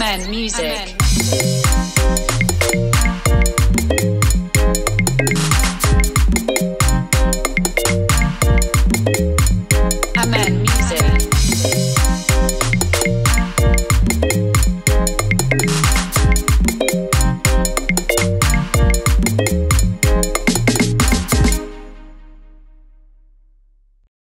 Amen Music. Amen.